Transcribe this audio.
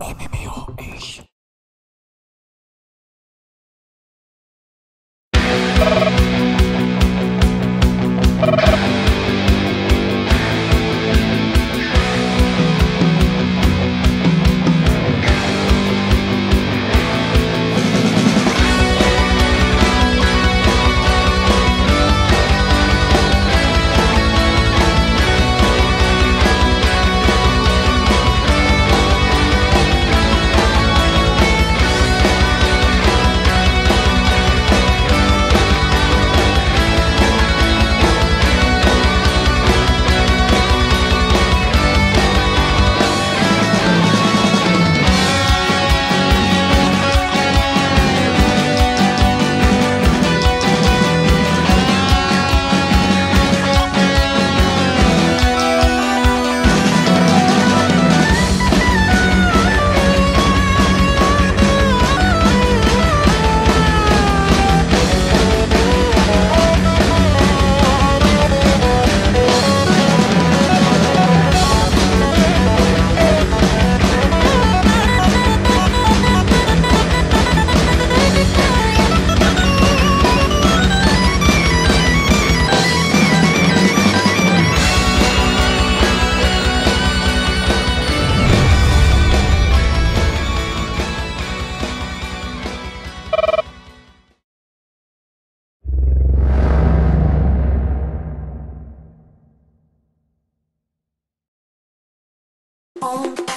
MMOH. Oh.